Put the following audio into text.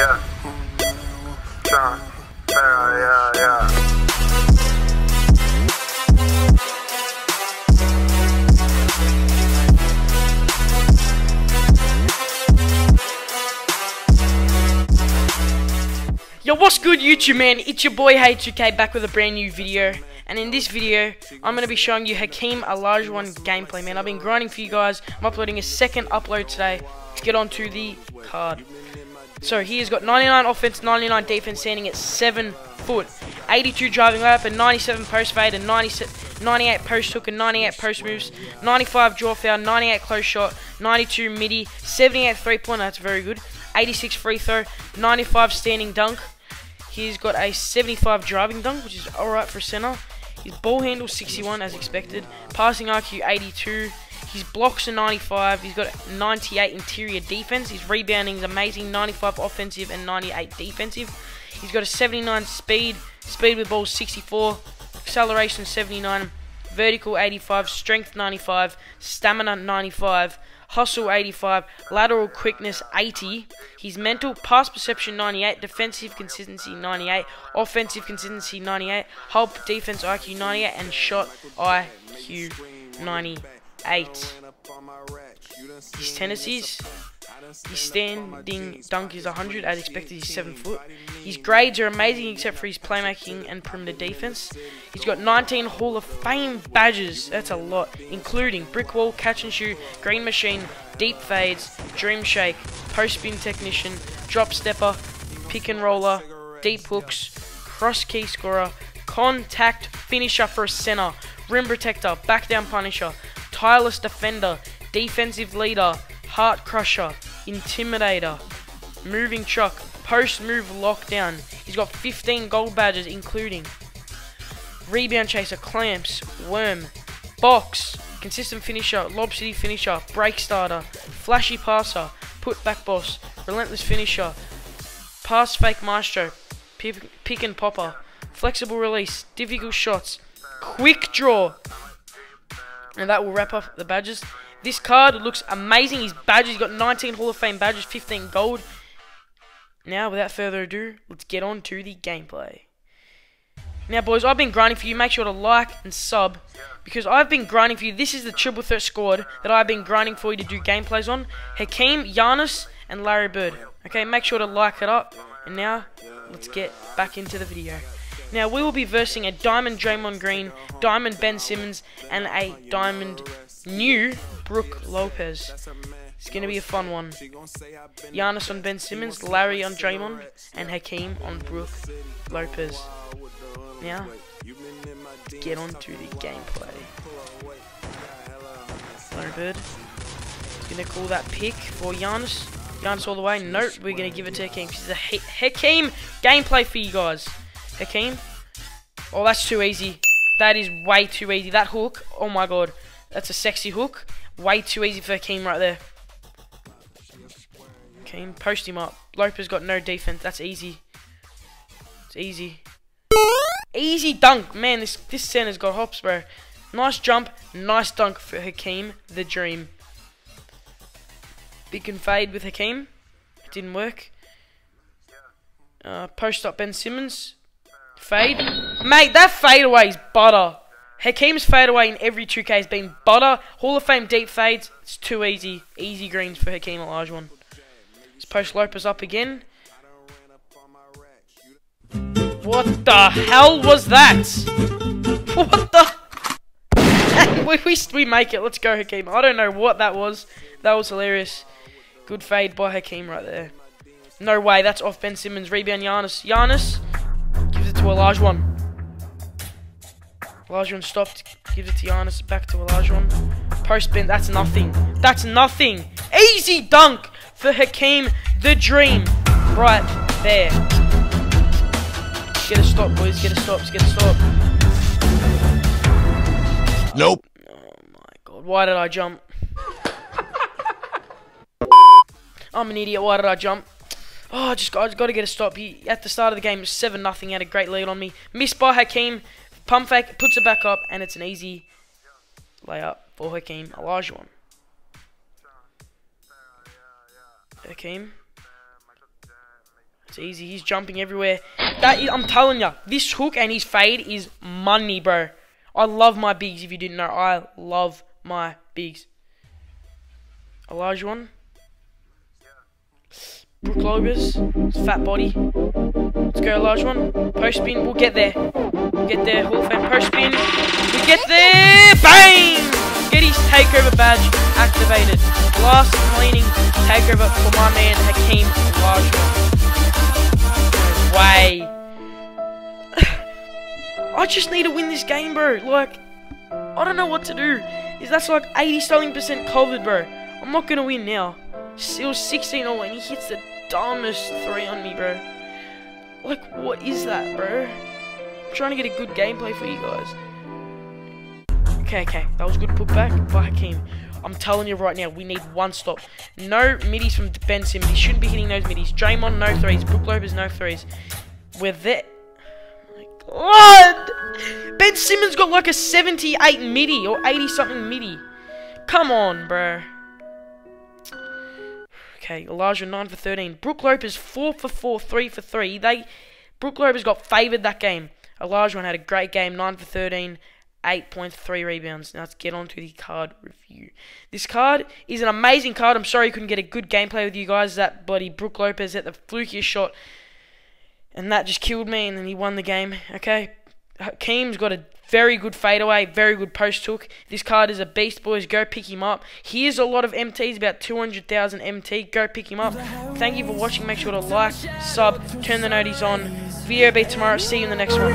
Yeah. Yeah, yeah, yeah. Yo, what's good YouTube man? It's your boy H2K back with a brand new video. And in this video, I'm going to be showing you Hakeem Olajuwon gameplay, man. I've been grinding for you guys. I'm uploading a second upload today to get onto the card. So he has got 99 offense, 99 defense, standing at 7 foot. 82 driving layup, and 97 post fade, and 98 post hook, and 98 post moves, 95 draw foul, 98 close shot, 92 midi, 78 three pointer, that's very good. 86 free throw, 95 standing dunk. He's got a 75 driving dunk, which is alright for center. His ball handle 61 as expected. Passing IQ 82. His blocks are 95. He's got 98 interior defense. His rebounding is amazing. 95 offensive and 98 defensive. He's got a 79 speed. Speed with balls 64. Acceleration 79. Vertical 85. Strength 95. Stamina 95. Hustle 85, lateral quickness 80, his mental pass perception 98, defensive consistency 98, offensive consistency 98, help defense IQ 98, and shot IQ 98. His tendencies, his standing dunk is 100 as expected, he's 7 foot. His grades are amazing except for his playmaking and perimeter defense. He's got 19 Hall of Fame badges, that's a lot, including brick wall, catch and shoot, green machine, deep fades, dream shake, post spin technician, drop stepper, pick and roller, deep hooks, cross key scorer, contact finisher for a center, rim protector, back down punisher, tireless defender, defensive leader, heart crusher, intimidator, moving truck, post move lockdown. He's got 15 gold badges, including rebound chaser, clamps, worm, box, consistent finisher, lob city finisher, break starter, flashy passer, put back boss, relentless finisher, pass fake maestro, pick, and popper, flexible release, difficult shots, quick draw. And that will wrap up the badges. This card looks amazing. His badges, he's got 19 Hall of Fame badges, 15 gold. Now, without further ado, let's get on to the gameplay. Now, boys, I've been grinding for you. Make sure to like and sub because I've been grinding for you. This is the triple threat squad that I've been grinding for you to do gameplays on. Hakeem, Giannis, and Larry Bird. Okay, make sure to like it up. And now, let's get back into the video. Now, we will be versing a Diamond Draymond Green, Diamond Ben Simmons, and a Diamond new Brook Lopez. It's going to be a fun one. Giannis on Ben Simmons, Larry on Draymond, and Hakeem on Brook Lopez. Now, get on to the gameplay. Bird is going to call that pick for Giannis. Giannis all the way. Nope, we're going to give it to Hakeem. This is a Hakeem gameplay for you guys. Hakeem. Oh, that's too easy. That is way too easy. That hook, oh my god. That's a sexy hook. Way too easy for Hakeem right there. Hakeem, post him up. Lopez got no defense. That's easy. It's easy. Easy dunk. Man, this, this center's got hops, bro. Nice jump. Nice dunk for Hakeem, the dream. Big and fade with Hakeem. Didn't work. Uh, post up Ben Simmons. Fade. Mate, that fadeaway is butter. Hakeem's fadeaway in every 2K has been butter. Hall of Fame deep fades. It's too easy. Easy greens for Hakeem Olajuwon. Let's post Lopez up again. What the hell was that? What the? we, we, we make it. Let's go, Hakeem. I don't know what that was. That was hilarious. Good fade by Hakeem right there. No way. That's off Ben Simmons. Rebound Giannis. Giannis to Olajuwon. Olajuwon stopped. Gives it to Giannis. Back to Olajuwon. Post spin. That's nothing. That's nothing. Easy dunk for Hakeem the Dream. Right there. Get a stop, boys. Get a stop. Get a stop. Nope. Oh my god. Why did I jump? I'm an idiot. Why did I jump? Oh, I just got, to get a stop. He at the start of the game, seven nothing. Had a great lead on me. Missed by Hakeem. Pump fake puts it back up, and it's an easy layup for Hakeem Olajuwon. Hakeem. It's easy. He's jumping everywhere. That is, I'm telling you, this hook and his fade is money, bro. I love my bigs. If you didn't know, I love my bigs. Olajuwon. Lopez, fat body. Let's go, large one. Post spin, we'll get there. We'll get there, Hall of Fame post spin. We get there, bang! Get his takeover badge activated. Last cleaning takeover for my man Hakeem Olajuwon. No way. I just need to win this game, bro. Like, I don't know what to do. Is that's like 80 something percent covered, bro. I'm not gonna win now. It was 16 0 and he hits the dumbest three on me, bro. Like, what is that, bro? I'm trying to get a good gameplay for you guys. Okay, okay. That was good putback by Hakeem. I'm telling you right now, we need one stop. No middies from Ben Simmons. He shouldn't be hitting those middies. Draymond, no threes. Brook Lopez, no threes. We're there. Oh my god! Ben Simmons got like a 78 midi or 80 something midi. Come on, bro. Okay, Olajuwon 9 for 13. Brook Lopez 4 for 4, 3 for 3. They Brook Lopez got favoured that game. Olajuwon had a great game, 9 for 13, 8.3 rebounds. Now let's get on to the card review. This card is an amazing card. I'm sorry you couldn't get a good gameplay with you guys. That bloody Brook Lopez at the flukiest shot. And that just killed me, and then he won the game. Okay, Hakeem's got a very good fadeaway, very good post hook. This card is a beast, boys. Go pick him up. He is a lot of MTs, about 200,000 MT. Go pick him up. Thank you for watching. Make sure to like, sub, turn the noties on. VOB tomorrow. See you in the next one.